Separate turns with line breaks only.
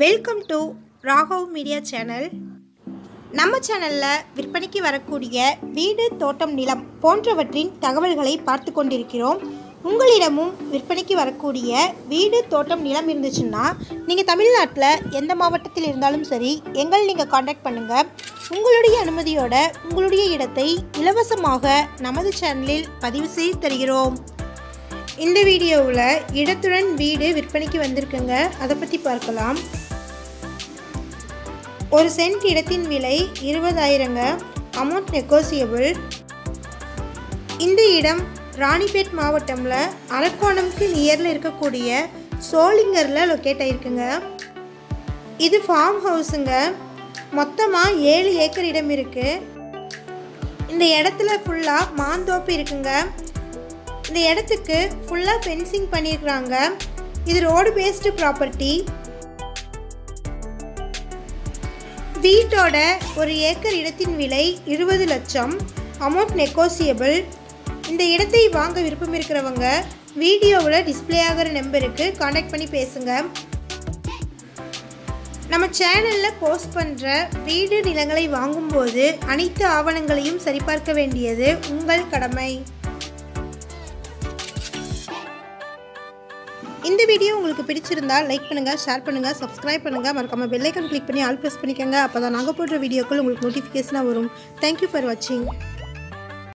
Welcome to Raghav media channel நம்ம சேனலில் விற்பனைக்கு வரக்கூடிய வீடு தோட்டம் நிலம் போன்றவற்றின் தகவல்களை பார்த்து கொண்டிருக்கிறோம். உங்களிடமும் விற்பனைக்கு வரக்கூடிய வீடு தோட்டம் நிலம் இருந்துச்சுன்னா நீங்கள் தமிழ்நாட்டில் எந்த மாவட்டத்தில் இருந்தாலும் சரி எங்கள் நீங்கள் காண்டாக்ட் பண்ணுங்கள் உங்களுடைய அனுமதியோட உங்களுடைய இடத்தை இலவசமாக நமது சேனலில் பதிவு செய்து தருகிறோம். இந்த வீடியோவில் இடத்துடன் வீடு விற்பனைக்கு வந்திருக்குங்க. அதை பற்றி பார்க்கலாம். ஒரு சென்ட் இடத்தின் விலை இருபதாயிரங்க. அமௌண்ட் நெகோசியபிள் இந்த இடம் ராணிப்பேட் மாவட்டம்ல அரக்கோணம்க்கு நியரில் இருக்கக்கூடிய சோளிங்கரில் லொக்கேட் ஆயிருக்குங்க. இது ஃபார்ம் ஹவுஸுங்க மொத்தமாக ஏழு ஏக்கர் இடம் இருக்குது இந்த இடத்துல ஃபுல்லாக மாந்தோப்பு இருக்குங்க. இந்த இடத்துக்கு ஃபுல்லாக ஃபென்சிங் பண்ணியிருக்கிறாங்க இது ரோடு பேஸ்டு ப்ராப்பர்ட்டி வீட்டோட ஒரு ஏக்கர் இடத்தின் விலை இருபது லட்சம். அமௌண்ட் நெகோசியபிள் இந்த இடத்தை வாங்க விருப்பம் இருக்கிறவங்க வீடியோவில் டிஸ்ப்ளே ஆகிற நம்பருக்கு காண்டாக்ட் பண்ணி பேசுங்க. நம்ம சேனலில் போஸ்ட் பண்ணுற வீடு நிலங்களை வாங்கும்போது அனைத்து ஆவணங்களையும் சரிபார்க்க வேண்டியது உங்கள் கடமை. இந்த வீடியோ உங்களுக்கு பிடிச்சிருந்தா லைக் பண்ணுங்கள் ஷேர் பண்ணுங்கள் சப்ஸ்கிரைப் பண்ணுங்கள் மறக்காமல் பெல்லைக்கன் கிளிக் பண்ணி ஆல் ப்ரெஸ் பண்ணிக்கோங்க. அப்போ தான் நாங்கள் போடுற வீடியோக்கள் உங்களுக்கு நோட்டிஃபிகேஷனாக வரும். தேங்க்யூ ஃபார் வாட்சிங்